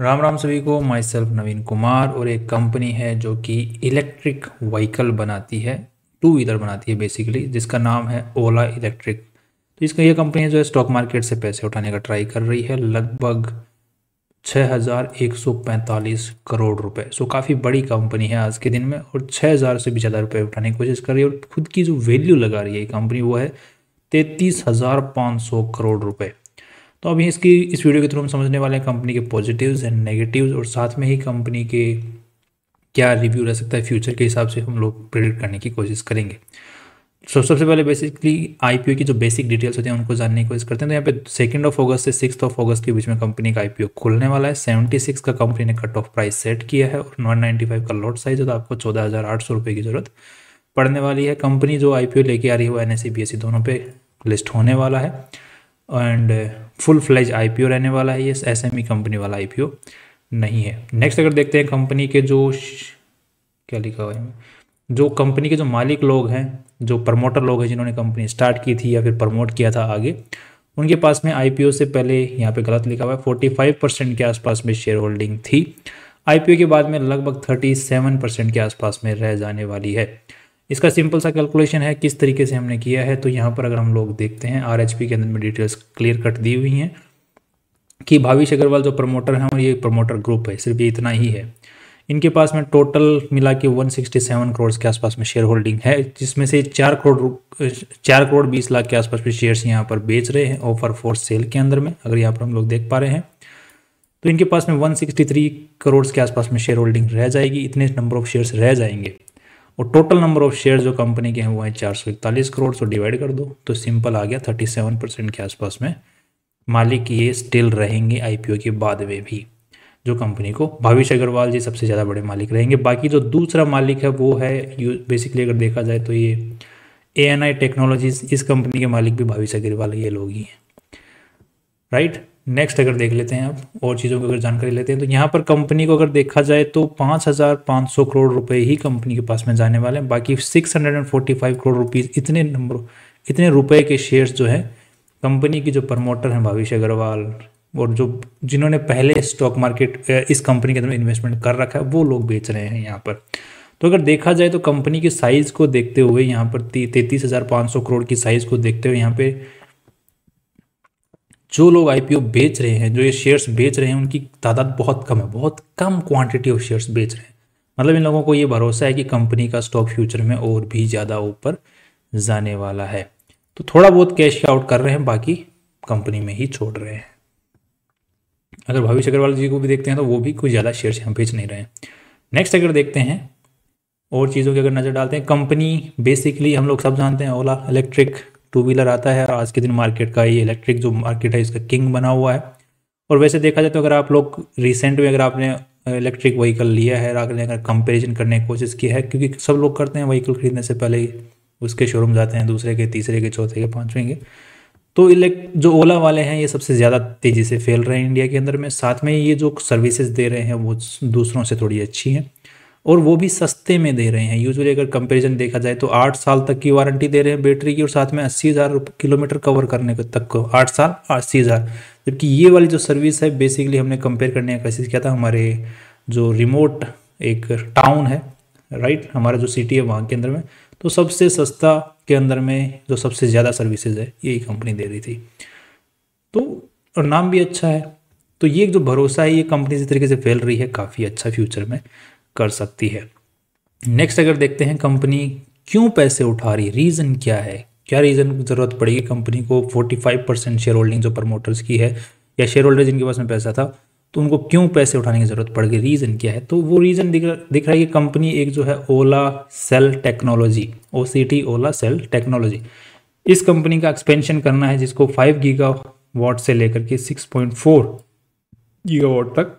राम राम सभी को my self नवीन कुमार और एक कंपनी है जो कि इलेक्ट्रिक व्हीकल बनाती है टू व्हीलर बनाती है बेसिकली जिसका नाम है ओला इलेक्ट्रिक तो इसका ये कंपनी है जो है स्टॉक मार्केट से पैसे उठाने का ट्राई कर रही है लगभग 6,145 करोड़ रुपए। सो काफ़ी बड़ी कंपनी है आज के दिन में और 6,000 से भी ज़्यादा रुपए उठाने की कोशिश कर रही है और खुद की जो वैल्यू लगा रही है कंपनी वो है तैतीस करोड़ रुपए। तो अभी इसकी इस वीडियो के थ्रू हम समझने वाले हैं कंपनी के पॉजिटिव्स एंड नेगेटिव्स और साथ में ही कंपनी के क्या रिव्यू रह सकता है फ्यूचर के हिसाब से हम लोग प्रिडिक्ट करने की कोशिश करेंगे। सो so, सबसे पहले बेसिकली आईपीओ की जो बेसिक डिटेल्स होती हैं उनको जानने की कोशिश करते हैं। तो यहाँ पे सेकंड ऑफ़ अगस्त से सिक्स ऑफ़ अगस्त के बीच में कंपनी का आईपीओ खुलने वाला है। सेवेंटी सिक्स का कंपनी ने कट ऑफ़ प्राइस सेट किया है और वन नाइन्टी फाइव का लॉट साइज़ है तो आपको चौदह हज़ार आठ सौ रुपये की ज़रूरत पड़ने वाली है। कंपनी जो आईपीओ लेके आ रही है वो एन एस दोनों पे लिस्ट होने वाला है। एंड फुल फ्लेज आईपीओ रहने वाला है ये एसएमई कंपनी वाला आईपीओ नहीं है। नेक्स्ट अगर देखते हैं कंपनी के जो क्या लिखा हुआ है? जो कंपनी के जो मालिक लोग हैं, जो प्रमोटर लोग हैं जिन्होंने कंपनी स्टार्ट की थी या फिर प्रमोट किया था आगे, उनके पास में आईपीओ से पहले यहाँ पे गलत लिखा हुआ है फोर्टी फाइव परसेंट के आसपास में शेयर होल्डिंग थी आईपीओ के बाद में लगभग थर्टी सेवन परसेंट के आसपास में रह जाने वाली है। इसका सिंपल सा कैलकुलेशन है, किस तरीके से हमने किया है तो यहाँ पर अगर हम लोग देखते हैं, आरएचपी के अंदर में डिटेल्स क्लियर कट दी हुई हैं कि भाविश अग्रवाल जो प्रमोटर हैं, और ये प्रमोटर ग्रुप है, सिर्फ़ ये इतना ही है। इनके पास में टोटल मिला के 167 करोड़ के आसपास में शेयर होल्डिंग है, जिसमें से चार करोड़ चार करोड़ बीस लाख के आसपास में शेयर्स यहाँ पर बेच रहे हैं ऑफ़र फॉर सेल के अंदर में, अगर यहाँ पर हम लोग देख पा रहे हैं। तो इनके पास में 163 करोड़ के आसपास में शेयर होल्डिंग रह जाएगी, इतने नंबर ऑफ़ शेयर्स रह जाएँगे। और टोटल नंबर ऑफ़ शेयर जो कंपनी के हैं, वो है चार सौ इकतालीस करोड़ सो डिवाइड कर दो। तो सिंपल आ गया थर्टी सेवन परसेंट के आसपास में मालिक ये स्टिल रहेंगे आईपीओ के बाद में भी, जो कंपनी को। भविष्य अग्रवाल जी सबसे ज़्यादा बड़े मालिक रहेंगे। बाकी जो दूसरा मालिक है, वो है बेसिकली अगर देखा जाए तो ये ए एन आई टेक्नोलॉजीज़ इस कंपनी के मालिक भी भविष्य अग्रवाल ये लोग ही हैं। राइट नेक्स्ट अगर देख लेते हैं आप, और चीज़ों की अगर जानकारी लेते हैं तो यहाँ पर कंपनी को अगर देखा जाए तो पाँच हज़ार पाँच सौ करोड़ रुपए ही कंपनी के पास में जाने वाले हैं। बाकी six hundred and forty five crore rupees इतने नंबर इतने रुपए के शेयर्स जो है कंपनी की जो प्रमोटर हैं भविष्य अग्रवाल, और जो, जिन्होंने पहले स्टॉक मार्केट इस कंपनी के अंदर इन्वेस्टमेंट कर रखा है, वो लोग बेच रहे हैं यहाँ पर। तो अगर देखा जाए तो कंपनी की साइज़ को देखते हुए यहाँ पर तैतीस हज़ार पाँच सौ करोड़ की साइज़ को देखते हुए यहाँ पे जो लोग आईपीओ बेच रहे हैं, जो ये शेयर्स बेच रहे हैं, उनकी तादाद बहुत कम है, बहुत कम क्वांटिटी ऑफ़ शेयर्स बेच रहे हैं। मतलब इन लोगों को ये भरोसा है कि कंपनी का स्टॉक फ्यूचर में और भी ज़्यादा ऊपर जाने वाला है। तो थोड़ा बहुत कैश आउट कर रहे हैं, बाकी कंपनी में ही छोड़ रहे हैं। अगर भविष्य अग्रवाल जी को भी देखते हैं तो वो भी कुछ ज़्यादा शेयर्स यहाँ बेच नहीं रहे हैं। नेक्स्ट अगर देखते हैं, और चीज़ों की अगर नज़र डालते हैं कंपनी बेसिकली हम लोग सब जानते हैं ओला इलेक्ट्रिक टू व्हीलर आता है आज के दिन मार्केट का ये इलेक्ट्रिक जो मार्केट है, इसका किंग बना हुआ है। और वैसे देखा जाए तो अगर आप लोग रिसेंट में अगर आपने इलेक्ट्रिक व्हीकल लिया है आपने अगर कंपेरिजन करने की कोशिश की है, क्योंकि सब लोग करते हैं व्हीकल खरीदने से पहले ही उसके शोरूम जाते हैं, दूसरे के, तीसरे के, चौथे के, पाँचवें के। तो इलेक्ट जो ओला वाले हैं, ये सबसे ज़्यादा तेज़ी से फैल रहे हैं इंडिया के अंदर में। साथ में ये जो सर्विसेज़ दे रहे हैं, वो दूसरों से थोड़ी अच्छी हैं। और वो भी सस्ते में दे रहे हैं। यूजुअली अगर कंपैरिजन देखा जाए तो आठ साल तक की वारंटी दे रहे हैं बैटरी की और साथ में अस्सी हज़ार किलोमीटर कवर करने को तक को, आठ साल, अस्सी हज़ार। जबकि ये वाली जो सर्विस है बेसिकली हमने कंपेयर करने का कोशिश किया था, हमारे जो रिमोट एक टाउन है राइट हमारा जो सिटी है वहाँ के अंदर में तो सबसे सस्ता के अंदर में जो सबसे ज़्यादा सर्विसेज़ है, यही कंपनी दे रही थी। तो और नाम भी अच्छा है। तो ये जो भरोसा है, ये कंपनी इस तरीके से फैल रही है काफ़ी अच्छा फ्यूचर में। कर सकती है। नेक्स्ट अगर देखते हैं कंपनी क्यों पैसे उठा रही रीज़न क्या है? क्या रीज़न ज़रूरत पड़ेगी कंपनी को 45 परसेंट शेयर होल्डिंग जो प्रमोटर्स की है या शेयर होल्डर जिनके पास में पैसा था तो उनको क्यों पैसे उठाने की ज़रूरत पड़ गई? रीज़न क्या है? तो वो रीज़न दिख दिख रहा है कि कंपनी एक जो है Ola cell technology O C T Ola cell technology इस कंपनी का एक्सपेंशन करना है जिसको फाइव गीगा से लेकर के six point four giga watt तक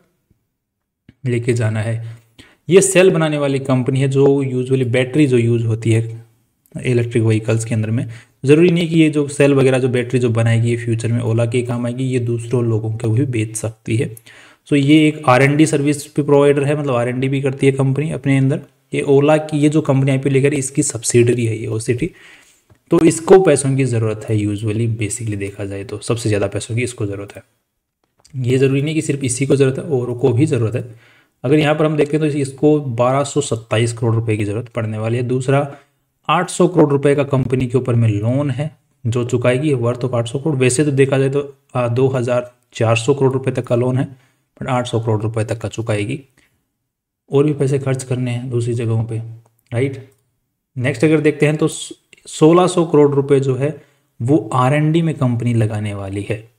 लेके जाना है। ये सेल बनाने वाली कंपनी है जो यूजुअली बैटरी जो यूज़ होती है इलेक्ट्रिक व्हीकल्स के अंदर में। ज़रूरी नहीं कि ये जो सेल वगैरह, जो बैटरी जो बनाएगी, ये फ्यूचर में ओला के काम आएगी ये दूसरों लोगों को भी बेच सकती है। सो ये एक आर एन डी सर्विस भी प्रोवाइडर है मतलब आर एन डी भी करती है कंपनी अपने अंदर। ये ओला की, ये जो कंपनी आई लेकर, इसकी सब्सिडरी है ये ओ तो इसको पैसों की ज़रूरत है यूजुअली बेसिकली देखा जाए तो। सबसे ज़्यादा पैसों की इसको ज़रूरत है। ये ज़रूरी नहीं कि सिर्फ़ इसी को ज़रूरत है, और को भी ज़रूरत है। अगर यहाँ पर हम देखें तो इसको बारह करोड़ रुपए की ज़रूरत पड़ने वाली है। दूसरा 800 करोड़ रुपए का कंपनी के ऊपर में लोन है, जो चुकाएगी, वर्थ ऑफ़ 800 करोड़। वैसे तो देखा जाए तो दो हज़ार चार सौ करोड़ रुपए तक का लोन है, बट 800 करोड़ रुपए तक का चुकाएगी। और भी पैसे खर्च करने हैं दूसरी जगहों पे, राइट? नेक्स्ट अगर देखते हैं तो 1600 करोड़ रुपए जो है, वो आरएनडी में कंपनी लगाने वाली है।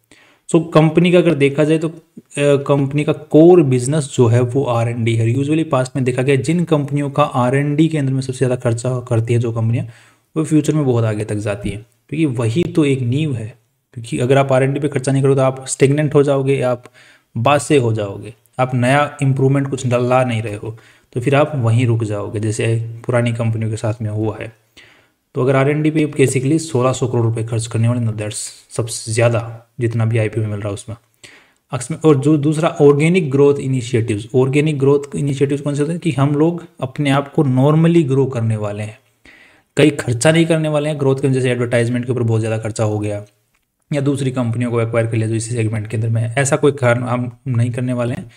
सो so, कंपनी का अगर देखा जाए तो कंपनी का कोर बिज़नेस जो है वो आर एन डी है। यूजुअली पास्ट में देखा गया जिन कंपनियों का आर एन डी के अंदर में सबसे ज़्यादा खर्चा करती है जो कंपनियाँ वो फ्यूचर में बहुत आगे तक जाती है। क्योंकि वही तो एक नींव है। क्योंकि अगर आप आर एन डी पर खर्चा नहीं करो तो आप स्टेगनेंट हो जाओगे आप बासे हो जाओगे आप नया इंप्रूवमेंट कुछ ला नहीं रहे हो। तो फिर आप वहीं रुक जाओगे जैसे पुरानी कंपनियों के साथ में हुआ है। तो अगर आर पे बेसिकली सोलह सौ करोड़ रुपए खर्च करने वाले, ना दैट्स सबसे ज़्यादा जितना भी आई में मिल रहा है उसमें। अक्सम और जो दूसरा organic growth initiatives organic growth initiatives कौन से होते हैं? कि हम लोग अपने आप को नॉर्मली ग्रो करने वाले हैं। कई खर्चा नहीं करने वाले हैं ग्रोथ के जैसे एडवर्टाइजमेंट के ऊपर बहुत ज़्यादा खर्चा हो गया। या दूसरी कंपनियों को एक्वायर कर लिया जो इसी सेगमेंट के अंदर में ऐसा कोई हम नहीं करने वाले हैं।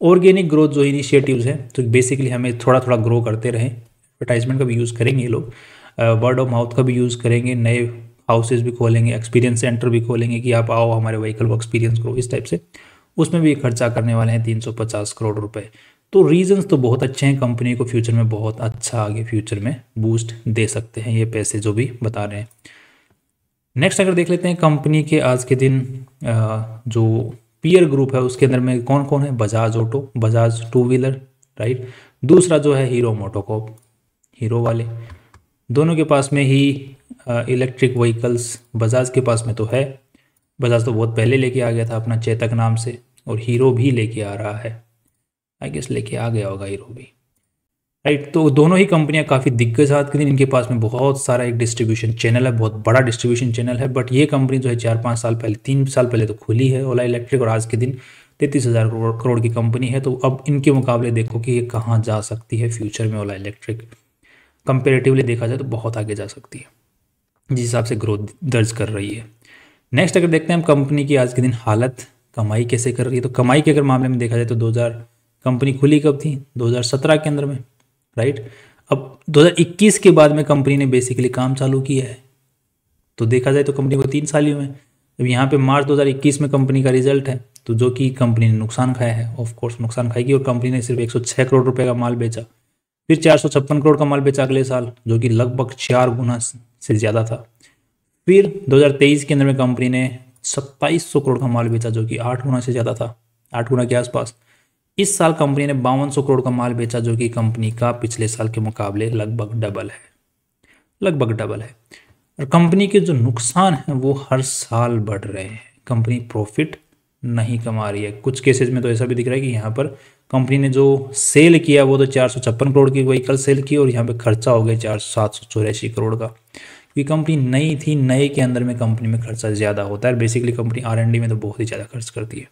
ऑर्गेनिक ग्रोथ जो इनिशिएटिव्स हैं तो बेसिकली हमें थोड़ा थोड़ा ग्रो करते रहें। एडवर्टाइजमेंट का भी यूज़ करेंगे ये लोग। वर्ड ऑफ़ माउथ का भी यूज़ करेंगे, नए हाउसेज भी खोलेंगे एक्सपीरियंस सेंटर भी खोलेंगे कि आप आओ हमारे व्हीकल को एक्सपीरियंस करो इस टाइप से। उसमें भी खर्चा करने वाले हैं 350 करोड़ रुपए। तो रीजंस तो बहुत अच्छे हैं कंपनी को फ्यूचर में बहुत अच्छा आगे फ्यूचर में बूस्ट दे सकते हैं, ये पैसे जो भी बता रहे हैं। नेक्स्ट अगर देख लेते हैं कंपनी के आज के दिन जो पीयर ग्रुप है, उसके अंदर में कौन कौन है? Bajaj auto Bajaj two wheeler right दूसरा जो है हीरो मोटोकॉप हीरो वाले। दोनों के पास में ही इलेक्ट्रिक व्हीकल्स बजाज के पास में तो है। बजाज तो बहुत पहले लेके आ गया था अपना चेतक नाम से और हीरो भी लेके आ रहा है। आई गेस लेके आ गया होगा हीरो भी। राइट तो दोनों ही कंपनियाँ काफ़ी दिग्गज हाथ के दिन इनके पास में बहुत सारा एक डिस्ट्रीब्यूशन चैनल है, बहुत बड़ा डिस्ट्रीब्यूशन चैनल है बट ये कंपनी जो है चार पाँच साल पहले, तीन साल पहले तो खुली है ओला इलेक्ट्रिक और आज के दिन तैतीस हज़ार करोड़ की कंपनी है। तो अब इनके मुकाबले देखो कि ये कहाँ जा सकती है फ्यूचर में ओला इलेक्ट्रिक कंपेरेटिवली देखा जाए तो बहुत आगे जा सकती है। जिस हिसाब से ग्रोथ दर्ज कर रही है। नेक्स्ट अगर देखते हैं हम कंपनी की आज के दिन हालत, कमाई कैसे कर रही है तो कमाई के अगर मामले में देखा जाए तो 2000 कंपनी खुली कब थी? 2017 के अंदर में राइट अब 2021 के बाद में कंपनी ने बेसिकली काम चालू किया है। तो देखा जाए तो कंपनी को तीन साल ही हुए अब यहाँ पे मार्च 2021 में कंपनी का रिज़ल्ट है तो जो कि कंपनी ने नुकसान खाया है ऑफ़ कोर्स नुकसान खाएगी और कंपनी ने सिर्फ़ 106 करोड़ रुपए का माल बेचा। फिर चार सौ छप्पन करोड़ का माल बेचा अगले साल, जो कि लगभग चार गुना से ज़्यादा था। फिर 2023 के अंदर में कंपनी ने सत्ताईस सौ करोड़ का माल बेचा, जो कि आठ गुना से ज़्यादा था, आठ गुना के आसपास। इस साल कंपनी ने बावन करोड़ का माल बेचा, जो कि कंपनी का पिछले साल के मुकाबले लगभग डबल है, लगभग डबल है। और कंपनी के जो नुकसान हैं, वो हर साल बढ़ रहे हैं। कंपनी प्रॉफिट नहीं कमा रही है। कुछ केसेस में तो ऐसा भी दिख रहा है कि यहाँ पर कंपनी ने जो सेल किया, वो तो चार सौ छप्पन करोड़ की व्हीकल सेल की और यहाँ पे खर्चा हो गया चार सात सौ चौरासी करोड़ का। क्योंकि कंपनी नई थी, नए के अंदर में कंपनी में खर्चा ज़्यादा होता है बेसिकली कंपनी आर में तो बहुत ही ज़्यादा खर्च करती है।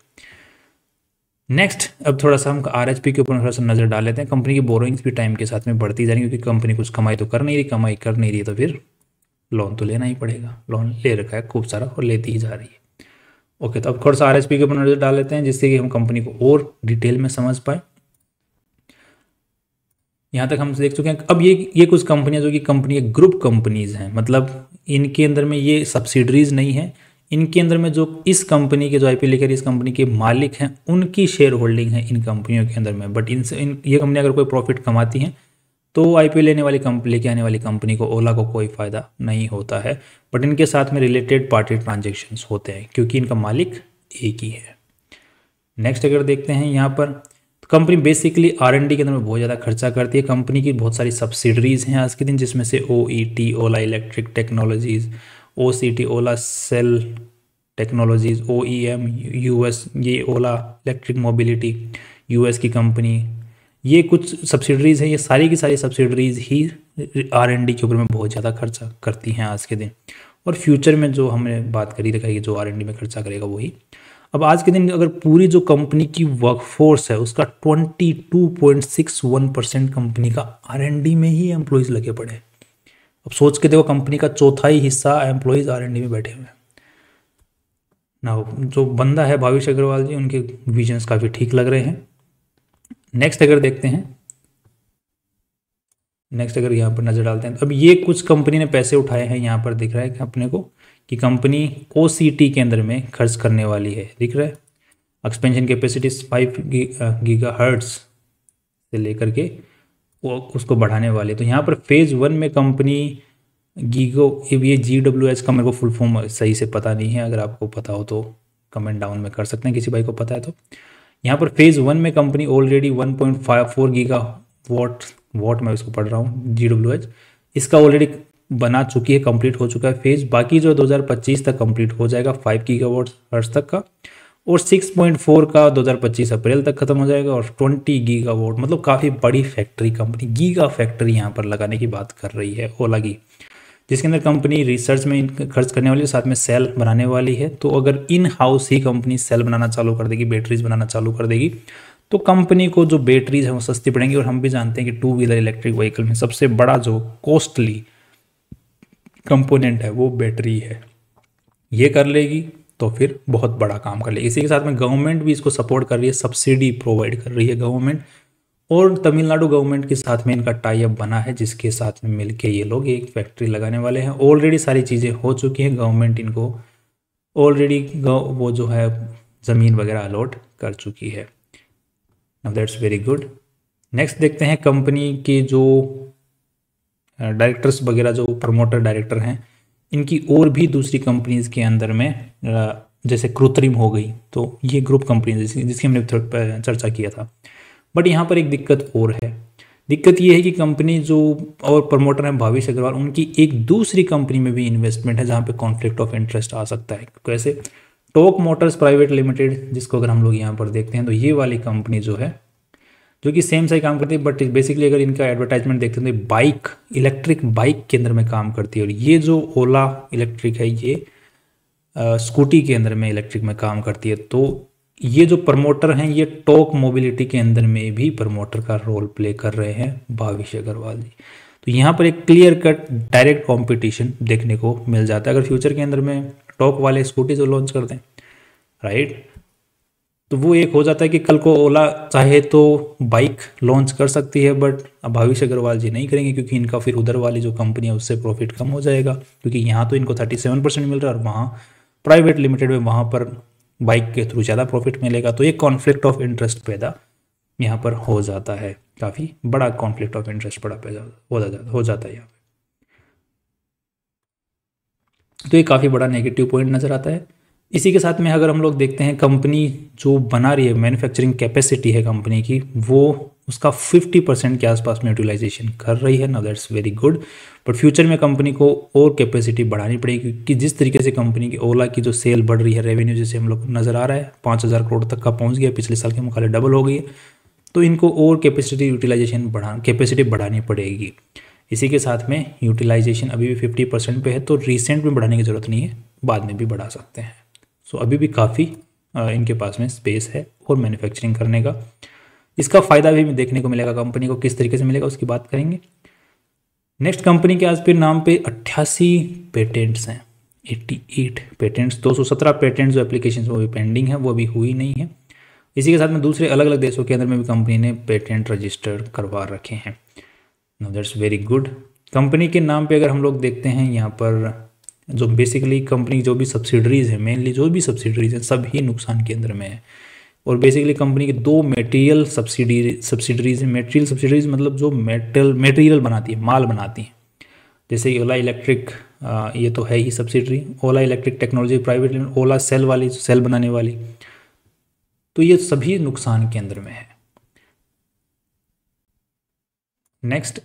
नेक्स्ट अब थोड़ा सा हम आर के ऊपर थोड़ा सा नज़र डाल लेते हैं। कंपनी की बोरोइंग्स भी टाइम के साथ में बढ़ती जा रही क्योंकि कंपनी कुछ कमाई तो कर नहीं रही, कमाई कर नहीं रही तो फिर लोन तो लेना ही पड़ेगा। लोन ले रखा है, खूब सारा और लेती ही जा रही है। ओके तो अब थोड़ा सा आर के ऊपर नज़र डाल लेते हैं, जिससे कि हम कंपनी को और डिटेल में समझ पाए। यहाँ तक हम देख चुके हैं, अब ये ये कुछ कंपनियाँ जो कि कंपनी ग्रुप कंपनीज़ हैं। मतलब इनके अंदर में ये सब्सिडरीज नहीं है। इनके अंदर में जो इस कंपनी के, जो आईपी लेकर इस कंपनी के मालिक हैं, उनकी शेयर होल्डिंग है इन कंपनियों के अंदर में। बट इनसे, इन, ये कंपनी अगर कोई प्रॉफिट कमाती हैं तो आई लेने वाली कंपनी लेके आने वाली कंपनी को ओला को कोई फ़ायदा नहीं होता है बट इनके साथ में रिलेटेड पार्टी ट्रांजेक्शन होते हैं, क्योंकि इनका मालिक एक ही है। नेक्स्ट अगर देखते हैं यहाँ पर company basically R N D के अंदर में बहुत ज़्यादा खर्चा करती है। कंपनी की बहुत सारी सब्सिडरीज हैं आज के दिन, जिसमें से O E T Ola electric technologies O C T Ola cell technologies O E M U S ये Ola electric mobility U S की कंपनी ये कुछ सब्सिडरीज हैं, ये सारी की सारी सब्सिडरीज ही आर एन डी के ऊपर में बहुत ज़्यादा खर्चा करती हैं आज के दिन। और फ्यूचर में जो हमने बात करी रखा जो आर एन डी में खर्चा करेगा वही अब आज के दिन अगर पूरी जो कंपनी की वर्कफोर्स है, उसका twenty two point six one percent company का आर एन डी में ही एम्प्लॉयज़ लगे पड़े हैं। अब सोच के देखो कंपनी का चौथाई हिस्सा एम्प्लॉयज़ आर में बैठे हुए हैं। ना जो बंदा है भाविश अग्रवाल जी, उनके विजन्स काफ़ी ठीक लग रहे हैं। नेक्स्ट अगर देखते हैं नेक्स्ट अगर यहाँ पर नज़र डालते हैं तो अब ये कुछ कंपनी ने पैसे उठाए हैं, यहाँ पर दिख रहा है कि अपने को कि कंपनी ओ के अंदर में खर्च करने वाली है, दिख रहा है। Expansion capacity five giga hertz से लेकर के वो उसको बढ़ाने वाले। तो यहाँ पर फ़ेज़ वन में कंपनी गीगो ये जी डब्ल्यू एच का मेरे को फुल फॉर्म सही से पता नहीं है, अगर आपको पता हो तो कमेंट डाउन में कर सकते हैं, किसी भाई को पता है तो। यहाँ पर फ़ेज़ वन में company already one point five four giga watt watt मैं इसको पढ़ रहा हूँ जी डब्ल्यू एच इसका ऑलरेडी बना चुकी है कंप्लीट हो चुका है फ़ेज़ बाकी जो 2025 तक कंप्लीट हो जाएगा फाइव गीगा वॉट हर्ट्स तक का। और 6.4 का 2025 अप्रैल तक खत्म हो जाएगा और 20 गीगा वोट मतलब काफ़ी बड़ी फैक्ट्री कंपनी गीगा फैक्ट्री यहाँ पर लगाने की बात कर रही है, ओला की। जिसके अंदर कंपनी रिसर्च में खर्च करने वाली है, साथ में सेल बनाने वाली है तो अगर इन हाउस ही कंपनी सेल बनाना चालू कर देगी बैटरीज बनाना चालू कर देगी तो कंपनी को जो बैटरीज है वो सस्ती पड़ेंगी। और हम भी जानते हैं कि टू व्हीलर इलेक्ट्रिक व्हीकल में सबसे बड़ा जो कॉस्टली कंपोनेंट है, वो बैटरी है। ये कर लेगी तो फिर बहुत बड़ा काम कर लेगी। इसी के साथ में गवर्नमेंट भी इसको सपोर्ट कर रही है सब्सिडी प्रोवाइड कर रही है गवर्नमेंट और तमिलनाडु गवर्नमेंट के साथ में इनका टाई अप बना है, जिसके साथ में मिलके ये लोग एक फैक्ट्री लगाने वाले हैं। ऑलरेडी सारी चीज़ें हो चुकी हैं, गवर्नमेंट इनको ऑलरेडी वो जो है, ज़मीन वगैरह अलॉट कर चुकी है। Now that's very good next देखते हैं कंपनी के जो डायरेक्टर्स वगैरह, जो प्रमोटर डायरेक्टर हैं, इनकी और भी दूसरी कंपनीज़ के अंदर में जैसे कृत्रिम हो गई तो ये ग्रुप कंपनी जिसकी हमने चर्चा किया था। बट यहाँ पर एक दिक्कत और है। दिक्कत ये है कि कंपनी जो और प्रमोटर हैं, भावेश अग्रवाल, उनकी एक दूसरी कंपनी में भी इन्वेस्टमेंट है, जहाँ पे कॉन्फ्लिक्ट ऑफ़ इंटरेस्ट आ सकता है। कैसे टोक मोटर्स प्राइवेट लिमिटेड जिसको अगर हम लोग यहाँ पर देखते हैं तो ये वाली कंपनी जो है, जो कि सेम सही काम करती है बट बेसिकली अगर इनका एडवर्टाइजमेंट देखते हैं तो बाइक इलेक्ट्रिक बाइक के अंदर में काम करती है। और ये जो ओला इलेक्ट्रिक है, ये स्कूटी के अंदर में इलेक्ट्रिक में काम करती है। तो ये जो प्रमोटर हैं, ये टॉक मोबिलिटी के अंदर में भी प्रमोटर का रोल प्ले कर रहे हैं भाविश अग्रवाल जी। तो यहाँ पर एक क्लियर कट डायरेक्ट कंपटीशन देखने को मिल जाता है। अगर फ्यूचर के अंदर में टॉक वाले स्कूटी जो लॉन्च कर दें राइट तो वो एक हो जाता है कि कल को ओला चाहे तो बाइक लॉन्च कर सकती है बट अब भविष्य अग्रवाल जी नहीं करेंगे क्योंकि इनका फिर उधर वाली जो कंपनी है, उससे प्रॉफिट कम हो जाएगा। क्योंकि यहाँ तो इनको थर्टी सेवन परसेंट मिल रहा है और वहाँ प्राइवेट लिमिटेड में वहाँ पर बाइक के थ्रू ज़्यादा प्रॉफिट मिलेगा तो ये कॉन्फ्लिक्ट ऑफ़ इंटरेस्ट पैदा यहाँ पर हो जाता है। काफ़ी बड़ा कॉन्फ्लिक्ट ऑफ़ इंटरेस्ट बड़ा पैदा हो जाता हो जाता है यहाँ पे। तो ये काफ़ी बड़ा नेगेटिव पॉइंट नज़र आता है। इसी के साथ में अगर हम लोग देखते हैं कंपनी जो बना रही है मैन्युफैक्चरिंग कैपेसिटी है कंपनी की, वो उसका 50 परसेंट के आसपास में यूटिलाइजेशन कर रही है ना that's very good but future में कंपनी को और कैपेसिटी बढ़ानी पड़ेगी क्योंकि जिस तरीके से कंपनी की, ओला की जो सेल बढ़ रही है रेवेन्यू जैसे हम लोग नज़र आ रहा है, पाँच हज़ार करोड़ तक का पहुँच गया, पिछले साल के मुकाबले डबल हो गई है तो इनको और कैपेसिटी यूटिलाइजेशन बढ़ा कैपेसिटी बढ़ानी पड़ेगी। इसी के साथ में यूटिलाइजेशन अभी भी फिफ्टी परसेंट है तो रिसेंट में बढ़ाने की ज़रूरत नहीं है, बाद में भी बढ़ा सकते हैं। सो अभी भी काफ़ी इनके पास में स्पेस है और मैन्युफैक्चरिंग करने का। इसका फ़ायदा भी देखने को मिलेगा कंपनी को किस तरीके से मिलेगा, उसकी बात करेंगे। नेक्स्ट कंपनी के आज फिर नाम पे अट्ठासी पेटेंट्स हैं 88 पेटेंट्स 217 पेटेंट्स जो एप्लीकेशन वो भी पेंडिंग है, वो अभी हुई नहीं है। इसी के साथ में दूसरे अलग अलग देशों के अंदर में भी कंपनी ने पेटेंट रजिस्टर करवा रखे हैं। No that's very good company के नाम पे अगर हम लोग देखते हैं, यहाँ पर जो बेसिकली कंपनी जो भी सब्सिडरीज है मेनली जो भी सब्सिडरीज हैं ही नुकसान के अंदर में है। और बेसिकली कंपनी के दो मेटेरियल सब्सिडी सब्सिडरीज हैं। मेटेरियल सब्सिडरीज मतलब जो मेटल मेटेरियल बनाती है, माल बनाती हैं। जैसे ओला इलेक्ट्रिक ये तो है ही subsidiary Ola electric technology private limited Ola cell वाली सेल बनाने वाली। तो ये सभी नुकसान के अंदर में है। नेक्स्ट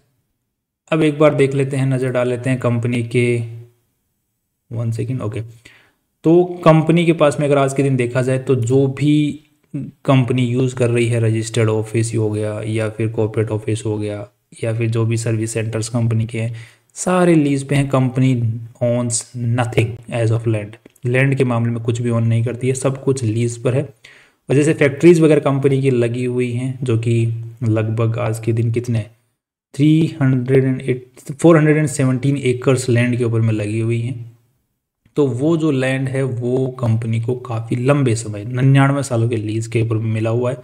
अब एक बार देख लेते हैं, नज़र डाल लेते हैं कंपनी के। वन सेकेंड ओके तो कंपनी के पास में अगर आज के दिन देखा जाए तो जो भी कंपनी यूज़ कर रही है, रजिस्टर्ड ऑफ़िस हो गया, या फिर कॉर्पोरेट ऑफ़िस हो गया, या फिर जो भी सर्विस सेंटर्स कंपनी के हैं, सारे लीज पे हैं company owns nothing edge of land land के मामले में कुछ भी ऑन नहीं करती है, सब कुछ लीज पर है। और जैसे फैक्ट्रीज वगैरह कंपनी की लगी हुई हैं, जो कि लगभग आज के दिन कितने three hundred and eight four hundred and seventeen acres land के ऊपर में लगी हुई हैं। तो वो जो लैंड है, वो कंपनी को काफ़ी लंबे समय, निन्यानवे सालों के लीज के ऊपर मिला हुआ है।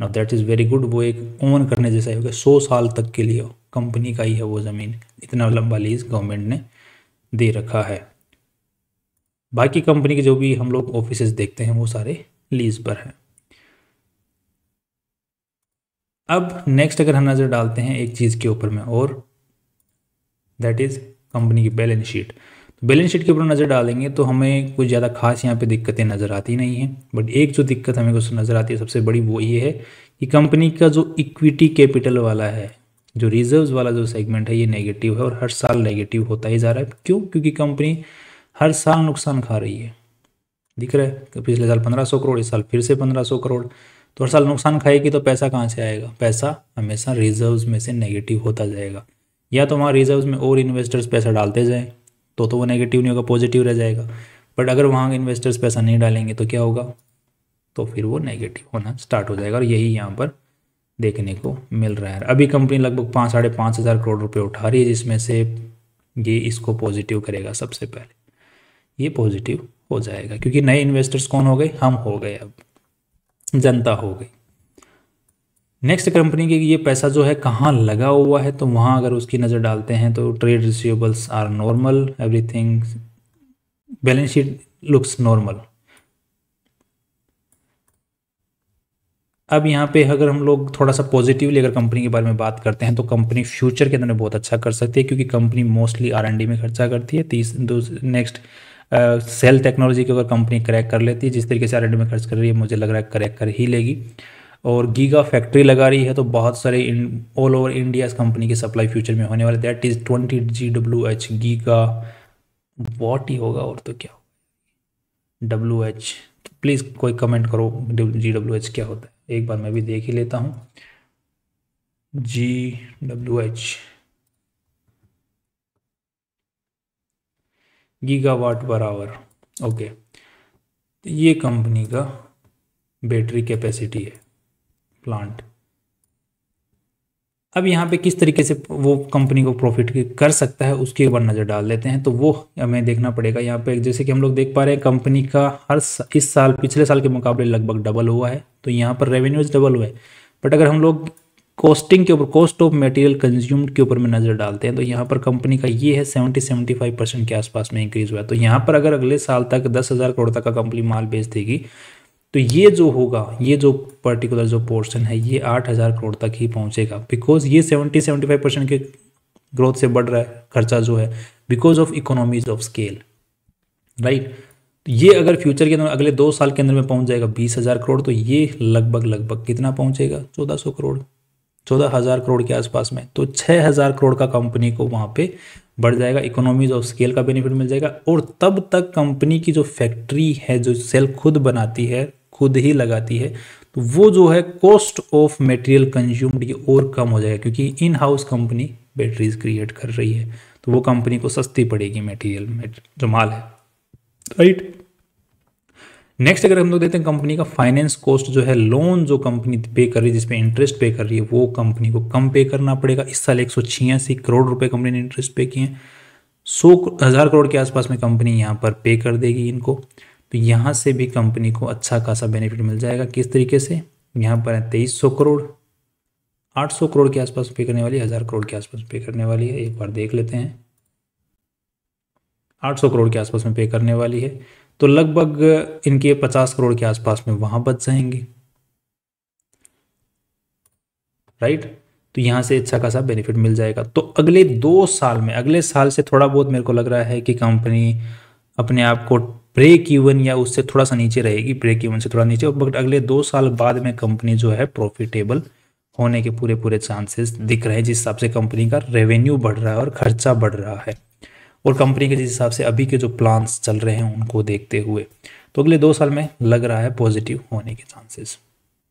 Now that is very good वो एक ओन करने जैसा है, सौ साल तक के लिए कंपनी का ही है वो ज़मीन। इतना लंबा लीज गवर्नमेंट ने दे रखा है। बाकी कंपनी के जो भी हम लोग ऑफ़िस देखते हैं, वो सारे लीज पर हैं। अब नेक्स्ट अगर हम नज़र डालते हैं एक चीज़ के ऊपर में और दैट इज़ कंपनी की बैलेंस शीट बैलेंस शीट के ऊपर नज़र डालेंगे तो हमें कुछ ज़्यादा खास यहाँ पे दिक्कतें नज़र आती नहीं हैं। बट एक जो दिक्कत हमें कुछ नज़र आती है, सबसे बड़ी वो ये है कि कंपनी का जो इक्विटी कैपिटल वाला है, जो रिजर्व्स वाला जो सेगमेंट है, ये नेगेटिव है और हर साल नेगेटिव होता ही जा रहा है। क्यों? क्योंकि कंपनी हर साल नुकसान खा रही है। दिख रहा है? पिछले साल पंद्रह सौ करोड़, इस साल फिर से पंद्रह सौ करोड़। तो हर साल नुकसान खाएगी तो पैसा कहाँ से आएगा? पैसा हमेशा रिजर्व्स में से नेगेटिव होता जाएगा। या तो वहाँ रिजर्व्स में और इन्वेस्टर्स पैसा डालते जाएँ। तो तो वो नेगेटिव नहीं होगा पॉजिटिव रह जाएगा। बट अगर वहाँ इन्वेस्टर्स पैसा नहीं डालेंगे तो क्या होगा? तो फिर वो नेगेटिव होना स्टार्ट हो जाएगा और यही यहाँ पर देखने को मिल रहा है। अभी कंपनी लगभग पाँच, साढ़े पाँच हज़ार करोड़ रुपये उठा रही है, जिसमें से ये इसको पॉजिटिव करेगा सबसे पहले। ये पॉजिटिव हो जाएगा, क्योंकि नए इन्वेस्टर्स कौन हो गए? हम हो गए अब। जनता हो गई। नेक्स्ट कंपनी के ये पैसा जो है कहाँ लगा हुआ है तो वहाँ अगर उसकी नज़र डालते हैं तो trade receivables are normal everything balance sheet looks normal अब यहाँ पे अगर हम लोग थोड़ा सा पॉजिटिवली अगर कंपनी के बारे में बात करते हैं तो कंपनी फ्यूचर के अंदर बहुत अच्छा कर सकती है, क्योंकि कंपनी मोस्टली आर में खर्चा करती है। तीस नेक्स्ट सेल टेक्नोलॉजी की अगर कंपनी क्रैक कर लेती है, जिस तरीके से आर में खर्च कर रही है, मुझे लग रहा है क्रैक कर ही लेगी। और गीगा फैक्ट्री लगा रही है तो बहुत सारे ऑल ओवर इंडिया इस कंपनी की सप्लाई फ्यूचर में होने वाले that is twenty G W H giga watt ही होगा और तो क्या डब्ल्यू एच तो प्लीज़ कोई कमेंट करो जी डब्ल्यू एच क्या होता है? एक बार मैं भी देख ही लेता हूँ। G W H gigawatt per hour okay ये कंपनी का बैटरी कैपेसिटी है। प्लांट अब यहाँ पे किस तरीके से वो कंपनी को प्रॉफिट कर सकता है, उसके ऊपर नज़र डाल लेते हैं। तो वो हमें देखना पड़ेगा यहाँ पे। जैसे कि हम लोग देख पा रहे हैं कंपनी का हर इस साल, पिछले साल के मुकाबले लगभग डबल हुआ है। तो यहाँ पर रेवेन्यूज डबल हुए बट अगर हम लोग कॉस्टिंग के ऊपर कॉस्ट ऑफ़ मटेरियल कंज्यूम्ड के ऊपर में नज़र डालते हैं तो यहाँ पर कंपनी का ये है सेवेंटी सेवेंटी फाइव परसेंट के आसपास में इंक्रीज़ हुआ है। तो यहाँ पर अगर अगले साल तक दस हज़ार करोड़ तक का कंपनी माल बेच देगी तो ये जो होगा, ये जो पर्टिकुलर जो पोर्शन है, ये आठ हज़ार करोड़ तक ही पहुंचेगा। बिकॉज़ ये सेवेंटी सेवेंटी फाइव परसेंट के ग्रोथ से बढ़ रहा है, खर्चा जो है because of economies of scale right ये अगर फ्यूचर के अंदर, अगले दो साल के अंदर में पहुँच जाएगा बीस हज़ार करोड़ तो ये लगभग लगभग कितना पहुंचेगा? चौदह सौ करोड़। चौदह हज़ार करोड़ के आसपास में। तो छः हज़ार करोड़ का कंपनी को वहाँ पे बढ़ जाएगा इकोनॉमीज ऑफ़ स्केल का बेनिफिट मिल जाएगा, और तब तक कंपनी की जो फैक्ट्री है, जो सेल खुद बनाती है खुद ही लगाती है तो वो जो है कॉस्ट ऑफ़ मटेरियल कंज्यूम्ड ये और कम हो जाएगा, क्योंकि in house company batteries create कर रही है तो वो कंपनी को सस्ती पड़ेगी मटेरियल जो माल है। राइट नेक्स्ट अगर हम लोग देखते हैं कंपनी का फाइनेंस कॉस्ट जो है लोन जो कंपनी पे कर रही है जिसपे इंटरेस्ट पे कर रही है, वो कंपनी को कम पे करना पड़ेगा। इस साल एक सौ छियासी करोड़ रुपए कंपनी ने इंटरेस्ट पे किए हैं। सौ हज़ार करोड़ के आसपास में कंपनी यहाँ पर पे कर देगी इनको। तो यहाँ से भी कंपनी को अच्छा खासा बेनिफिट मिल जाएगा। किस तरीके से? यहाँ पर है तेईस सौ करोड़। आठ सौ करोड़ के आसपास पे करने वाली, हज़ार करोड़ के आसपास पे करने वाली है। एक बार देख लेते हैं। आठ सौ करोड़ के आसपास में पे करने वाली है। तो लगभग इनके पचास करोड़ के आसपास में वहाँ बच जाएँगे। राइट तो यहाँ से अच्छा खासा बेनिफिट मिल जाएगा। तो अगले दो साल में, अगले साल से थोड़ा बहुत मेरे को लग रहा है कि कंपनी अपने आप को ब्रेक इवन या उससे थोड़ा सा नीचे रहेगी ब्रेक इवन से थोड़ा नीचे बट अगले दो साल बाद में कंपनी जो है प्रॉफिटेबल होने के पूरे पूरे चांसेस दिख रहे हैं, जिस हिसाब से कंपनी का रेवेन्यू बढ़ रहा है और खर्चा बढ़ रहा है। और कंपनी के जिस हिसाब से अभी के जो प्लान्स चल रहे हैं, उनको देखते हुए तो अगले दो साल में लग रहा है पॉजिटिव होने के चांसेस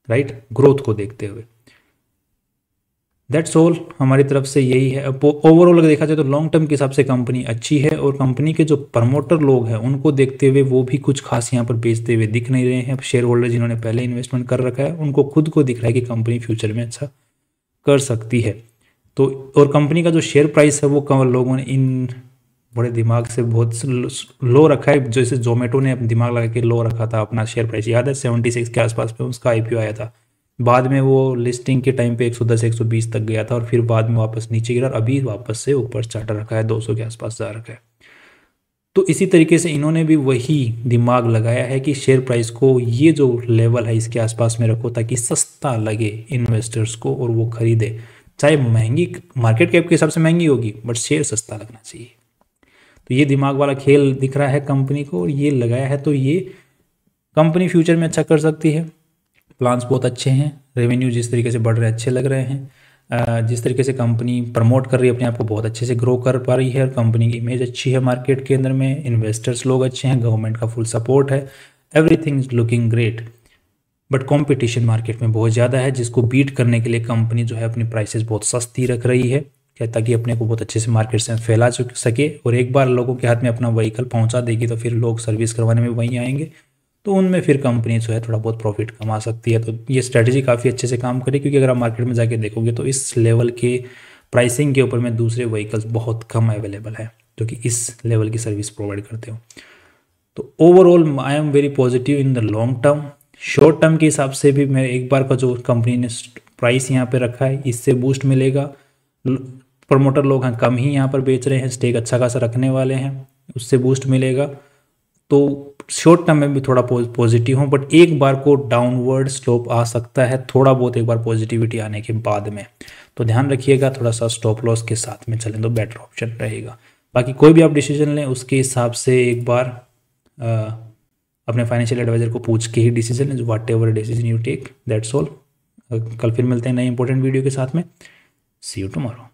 राइट ग्रोथ को देखते हुए। दैट्स ऑल हमारी तरफ़ से यही है। ओवरऑल अगर देखा जाए तो लॉन्ग टर्म के हिसाब से कंपनी अच्छी है और कंपनी के जो प्रमोटर लोग हैं, उनको देखते हुए वो भी कुछ खास यहाँ पर बेचते हुए दिख नहीं रहे हैं। शेयर होल्डर जिन्होंने पहले इन्वेस्टमेंट कर रखा है, उनको खुद को दिख रहा है कि कंपनी फ्यूचर में अच्छा कर सकती है। तो और कंपनी का जो शेयर प्राइस है, वो लोगों ने इन बड़े दिमाग से बहुत लो रखा है। जैसे जोमेटो ने दिमाग लगा के लो रखा था अपना शेयर प्राइस याद है सेवेंटी सिक्स के आसपास में उसका आई आया था। बाद में वो लिस्टिंग के टाइम पे 110 120 तक गया था और फिर बाद में वापस नीचे गिरा और अभी वापस से ऊपर चार्टर रखा है 200 के आसपास जा रखा है। तो इसी तरीके से इन्होंने भी वही दिमाग लगाया है कि शेयर प्राइस को ये जो लेवल है इसके आसपास में रखो ताकि सस्ता लगे इन्वेस्टर्स को और वो खरीदे। चाहे महँगी मार्केट कैप के हिसाब से महँगी होगी बट शेयर सस्ता लगना चाहिए। तो ये दिमाग वाला खेल दिख रहा है कंपनी को और ये लगाया है तो ये कंपनी फ्यूचर में अच्छा कर सकती है। प्लान्स बहुत अच्छे हैं रेवेन्यू जिस तरीके से बढ़ रहे अच्छे लग रहे हैं। जिस तरीके से कंपनी प्रमोट कर रही है, अपने आप को बहुत अच्छे से ग्रो कर पा रही है और कंपनी की इमेज अच्छी है मार्केट के अंदर में इन्वेस्टर्स लोग अच्छे हैं गवर्नमेंट का फुल सपोर्ट है everything is looking great but competition market में बहुत ज़्यादा है, जिसको बीट करने के लिए कंपनी जो है अपनी प्राइसेस बहुत सस्ती रख रही है, क्या ताकि अपने को बहुत अच्छे से मार्केट से फैला सके, और एक बार लोगों के हाथ में अपना व्हीकल पहुँचा देगी तो फिर लोग सर्विस करवाने में वहीं आएँगे। तो उनमें फिर कंपनी जो है थोड़ा बहुत प्रॉफिट कमा सकती है। तो ये स्ट्रैटेजी काफ़ी अच्छे से काम करे क्योंकि अगर आप मार्केट में जाके देखोगे तो इस लेवल के प्राइसिंग के ऊपर में दूसरे व्हीकल्स बहुत कम अवेलेबल है, जो कि इस लेवल की सर्विस प्रोवाइड करते हो। तो overall I am very positive in the long term short term के हिसाब से भी मैं एक बार का जो कंपनी ने प्राइस यहाँ पे रखा है, इससे बूस्ट मिलेगा। प्रमोटर लोग हैं, कम ही यहाँ पर बेच रहे हैं स्टेक अच्छा खासा रखने वाले हैं, उससे बूस्ट मिलेगा। तो शॉर्ट टर्म में भी थोड़ा पॉजिटिव हूँ बट एक बार को डाउनवर्ड स्लोप आ सकता है थोड़ा बहुत एक बार पॉजिटिविटी आने के बाद में। तो ध्यान रखिएगा थोड़ा सा स्टॉप लॉस के साथ में चलें तो बेटर ऑप्शन रहेगा। बाकी कोई भी आप डिसीज़न लें उसके हिसाब से एक बार आ, अपने फाइनेंशियल एडवाइजर को पूछ के ही डिसीज़न जो whatever decision you take that's all कल फिर मिलते हैं नए इंपॉर्टेंट वीडियो के साथ में। सी यू टुमारो